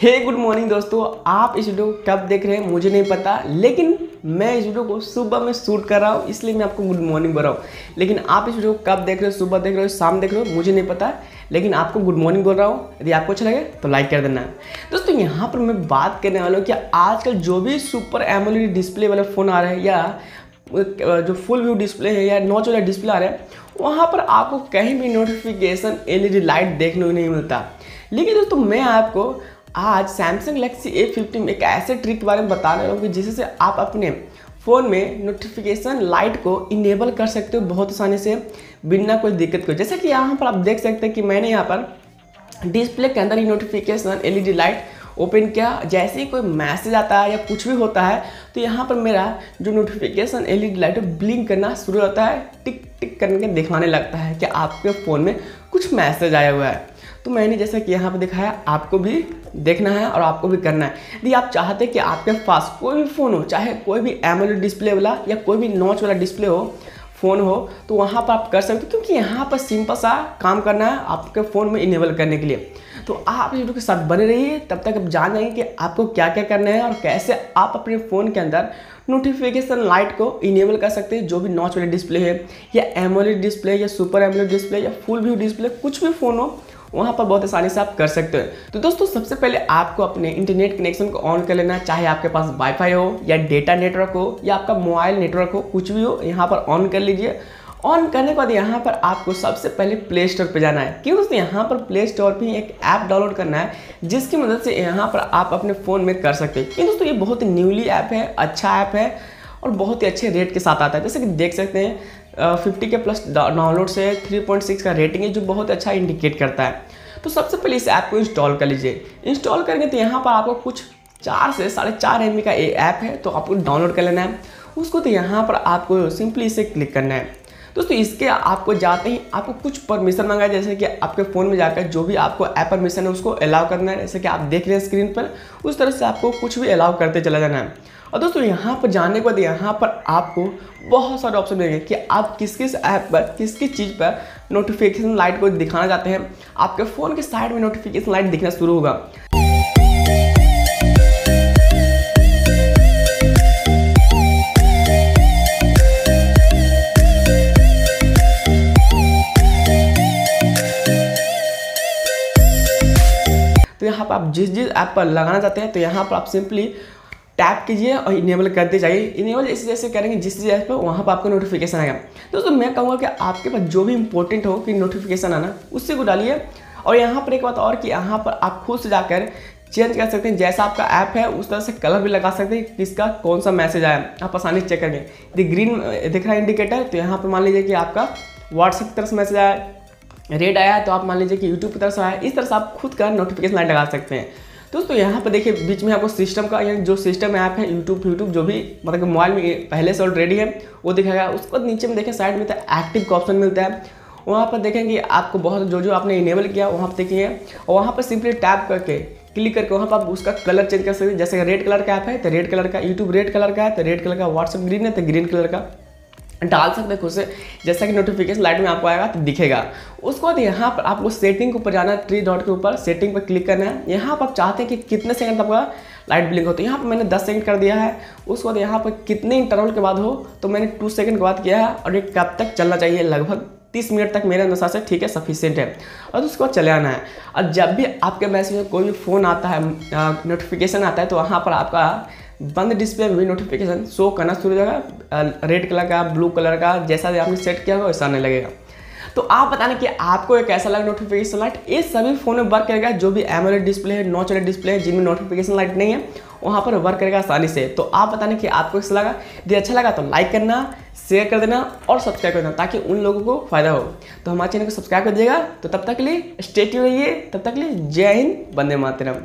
हे good morning दोस्तों। आप इस वीडियो कब देख रहे हैं, मुझे नहीं पता, लेकिन मैं इस वीडियो को सुबह में शूट कर रहा हूँ, इसलिए मैं आपको गुड मॉर्निंग बोल रहा हूँ। लेकिन आप इस वीडियो को कब देख रहे हो, सुबह देख रहे हो, शाम देख रहे हो, मुझे नहीं पता, लेकिन आपको गुड मॉर्निंग बोल रहा हूँ। यदि आपको अच्छा लगे तो लाइक कर देना। दोस्तों, यहाँ पर मैं बात करने वाला हूँ कि आजकल जो भी सुपर एमोलेड डिस्प्ले वाले फ़ोन आ रहे हैं, या जो फुल व्यू डिस्प्ले है, या नॉच वाला डिस्प्ले आ रहा है, वहाँ पर आपको कहीं भी नोटिफिकेशन एलईडी लाइट देखने को नहीं मिलता। लेकिन दोस्तों, मैं आपको आज सैमसंग गलेक्सी ए फिफ्टी में एक ऐसे ट्रिक के बारे में बता रहे हूँ कि जिससे आप अपने फ़ोन में नोटिफिकेशन लाइट को इनेबल कर सकते हो बहुत आसानी से, बिना कोई दिक्कत को। जैसे कि यहाँ पर आप देख सकते हैं कि मैंने यहाँ पर डिस्प्ले के अंदर ही नोटिफिकेशन एलईडी लाइट ओपन किया। जैसे ही कोई मैसेज आता है या कुछ भी होता है तो यहाँ पर मेरा जो नोटिफिकेशन एलईडी लाइट ब्लिंक करना शुरू होता है टिक टिक करके दिखाने लगता है कि आपके फ़ोन में कुछ मैसेज आया हुआ है। तो मैंने जैसा कि यहाँ पर दिखाया, आपको भी देखना है और आपको भी करना है। यदि आप चाहते हैं कि आपके पास कोई भी फ़ोन हो, चाहे कोई भी एमोलेड डिस्प्ले वाला या कोई भी नॉच वाला डिस्प्ले हो, फ़ोन हो तो वहाँ पर आप कर सकते हो, क्योंकि यहाँ पर सिंपल सा काम करना है आपके फ़ोन में इनेबल करने के लिए। तो आप वीडियो के साथ बने रहिए, तब तक आप जान जाएँगे कि आपको क्या क्या करना है और कैसे आप अपने फ़ोन के अंदर नोटिफिकेशन लाइट को इनेबल कर सकते हैं, जो भी नॉच वाले डिस्प्ले है, या एमोलेड डिस्प्ले या सुपर एमोलेड डिस्प्ले या फुल व्यू डिस्प्ले कुछ भी फ़ोन हो वहाँ पर बहुत आसानी से आप कर सकते हो। तो दोस्तों, सबसे पहले आपको अपने इंटरनेट कनेक्शन को ऑन कर लेना चाहे आपके पास वाईफाई हो या डेटा नेटवर्क हो या आपका मोबाइल नेटवर्क हो, कुछ भी हो, यहाँ पर ऑन कर लीजिए। ऑन करने के बाद यहाँ पर आपको सबसे पहले प्ले स्टोर पर जाना है। क्यों दोस्तों? यहाँ पर प्ले स्टोर पर एक ऐप डाउनलोड करना है, जिसकी मदद से यहाँ पर आप अपने फ़ोन में कर सकते हैं। क्यों दोस्तों? ये बहुत न्यूली ऐप है अच्छा ऐप है और बहुत ही अच्छे रेट के साथ आता है। जैसे कि देख सकते हैं फिफ्टी के प्लस डाउनलोड से थ्री पॉइंट सिक्स का रेटिंग है, जो बहुत अच्छा इंडिकेट करता है। तो सबसे पहले इस ऐप को इंस्टॉल कर लीजिए। इंस्टॉल करेंगे तो यहाँ पर आपको कुछ चार से साढ़े चार एम का ये ऐप है तो आपको डाउनलोड कर लेना है। उसको तो यहाँ पर आपको सिंपली इसे क्लिक करना है। दोस्तों, इसके आपको जाते ही आपको कुछ परमिशन मांगा है, जैसे कि आपके फ़ोन में जाकर जो भी आपको ऐप परमिशन है, उसको अलाउ करना है, जैसे कि आप देख रहे हैं स्क्रीन पर, उस तरह से आपको कुछ भी अलाउ करते चला जाना है। और दोस्तों, यहाँ पर जाने के बाद यहाँ पर आपको बहुत सारे ऑप्शन मिलेंगे कि आप किस किस ऐप पर, किस किस चीज़ पर नोटिफिकेशन लाइट को दिखाना चाहते हैं। आपके फ़ोन के साइड में नोटिफिकेशन लाइट दिखना शुरू होगा। यहाँ पर आप जिस जिस ऐप पर लगाना चाहते हैं तो यहाँ पर आप सिंपली टैप कीजिए और इनेबल करते जाइए। इनेबल जैसे जैसे करेंगे, जिस जिस ऐप पर, वहाँ पर आपको नोटिफिकेशन आएगा। दोस्तों, मैं कहूँगा कि आपके पास जो भी इंपॉर्टेंट हो कि नोटिफिकेशन आना, उससे को डालिए और यहाँ पर एक बात और कि यहाँ पर आप खुद से जाकर चेंज कर सकते हैं। जैसा आपका ऐप है, उस तरह से कलर भी लगा सकते हैं किसका कौन सा मैसेज आया। आप आसानी से चेक करेंगे यदि ग्रीन दिख रहा है इंडिकेटर तो यहाँ पर मान लीजिए कि आपका व्हाट्सएप की तरफ़ से मैसेज आया। रेड आया तो आप मान लीजिए कि यूट्यूब की तरफ़ से आया इस तरह से आप खुद का नोटिफिकेशन लाइट लगा सकते हैं। दोस्तों, यहाँ पर देखिए, बीच में आपको सिस्टम का यानी जो सिस्टम ऐप है यूट्यूब यूट्यूब जो भी मतलब कि मोबाइल में पहले से ऑलरेडी है, वो दिखाएगा। उसके बाद नीचे में देखें साइड में तो एक्टिव का ऑप्शन मिलता है। वहाँ पर देखेंगे आपको बहुत जो जो आपने इनेबल किया, वहाँ पर देखिए, और वहाँ पर सिंपली टैप करके क्लिक करके वहाँ पर आप उसका कलर चेंज कर सकते हैं। जैसे रेड कलर का ऐप है तो रेड कलर का यूट्यूब रेड कलर का है तो रेड कलर का व्हाट्सअप ग्रीन है तो ग्रीन कलर का। डाल सकते हैं खुद से। जैसा कि नोटिफिकेशन लाइट में आपको आएगा तो दिखेगा। उसके बाद यहाँ पर आपको सेटिंग के ऊपर जाना है थ्री डॉट के ऊपर सेटिंग पर क्लिक करना है। यहाँ पर आप चाहते हैं कि कितने सेकंड आपका लाइट ब्लिंक हो तो यहाँ पर मैंने 10 सेकंड कर दिया है। उसके बाद यहाँ पर कितने इंटरवल के बाद हो तो मैंने टू सेकंड के बाद किया है, और ये कब तक चलना चाहिए? लगभग तीस मिनट तक मेरे अनुसार से ठीक है सफिशियंट है। और उसके बाद चले आना है। और जब भी आपके मैसेज में कोई भी फ़ोन आता है नोटिफिकेशन आता है तो वहाँ पर आपका बंद डिस्प्ले में भी नोटिफिकेशन शो करना शुरू हो जाएगा रेड कलर का ब्लू कलर का, जैसा आपने सेट किया होगा वैसा आने लगेगा। तो आप बताना कि आपको एक ऐसा लगा नोटिफिकेशन लाइट ये सभी फ़ोन में वर्क करेगा, जो भी एमोलेड डिस्प्ले है नॉच वाले डिस्प्ले है, जिनमें नोटिफिकेशन लाइट नहीं है, वहाँ पर वर्क करेगा आसानी से। तो आप बताना कि आपको कैसा लगा, यदि अच्छा लगा तो लाइक करना शेयर कर देना और सब्सक्राइब कर देना ताकि उन लोगों को फ़ायदा हो। तो हमारे चैनल को सब्सक्राइब कर दिएगा तो तब तक के लिए स्टेट रहिए। तब तक के लिए जय हिंद बंदे मातरम।